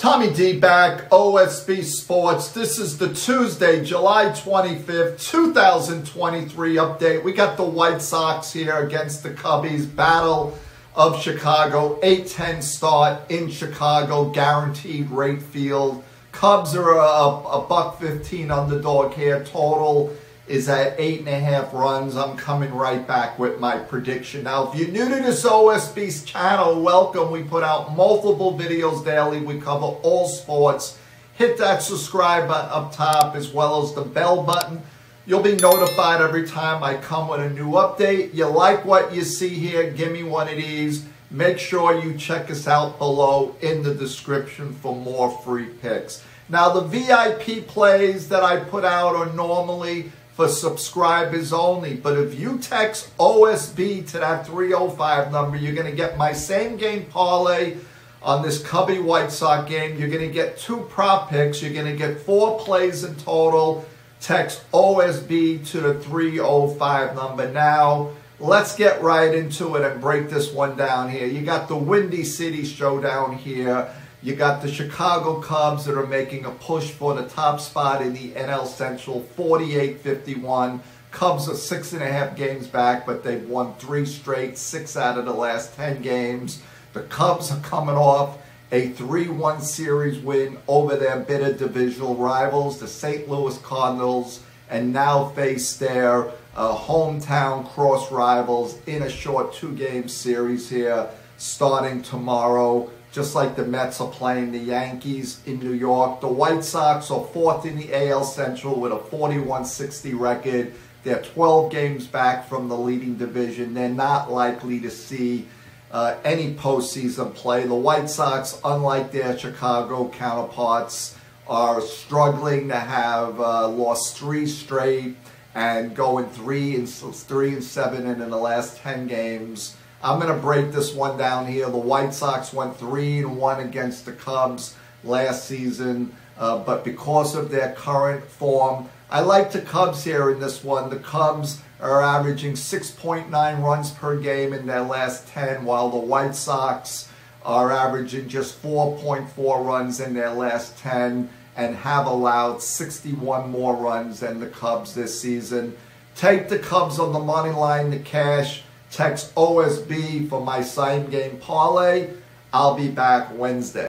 Tommy D back, OSB Sports. This is the Tuesday, July 25th, 2023 update. We got the White Sox here against the Cubbies. Battle of Chicago. 8-10 start in Chicago. Guaranteed rate field. Cubs are a, a buck 15 underdog here. Total is at eight and a half runs. I'm coming right back with my prediction. Now, if you're new to this OSB's channel, welcome. We put out multiple videos daily. We cover all sports. Hit that subscribe button up top as well as the bell button. You'll be notified every time I come with a new update. You like what you see here, give me one of these. Make sure you check us out below in the description for more free picks. Now, the VIP plays that I put out are normally for subscribers only. But if you text OSB to that 305 number, you're going to get my same game parlay on this Cubby White Sox game. You're going to get two prop picks. You're going to get four plays in total. Text OSB to the 305 number now. Let's get right into it and break this one down here. You got the Windy City Showdown here. You got the Chicago Cubs that are making a push for the top spot in the NL Central, 48-51. Cubs are six and a half games back, but they've won three straight, six out of the last 10 games. The Cubs are coming off a 3-1 series win over their bitter divisional rivals, the St. Louis Cardinals, and now face their uh, hometown cross rivals in a short two-game series here starting tomorrow just like the Mets are playing the Yankees in New York. The White Sox are fourth in the AL Central with a 41-60 record. They're 12 games back from the leading division. They're not likely to see uh, any postseason play. The White Sox, unlike their Chicago counterparts, are struggling to have uh, lost three straight and going three and three and seven and in the last 10 games. I'm going to break this one down here. The White Sox went 3 and 1 against the Cubs last season, uh, but because of their current form, I like the Cubs here in this one. The Cubs are averaging 6.9 runs per game in their last 10, while the White Sox are averaging just 4.4 runs in their last 10 and have allowed 61 more runs than the Cubs this season. Take the Cubs on the money line, the cash. Text OSB for my same game parlay. I'll be back Wednesday.